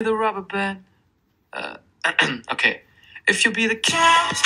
the rubber band. Uh, okay. If you be the cat,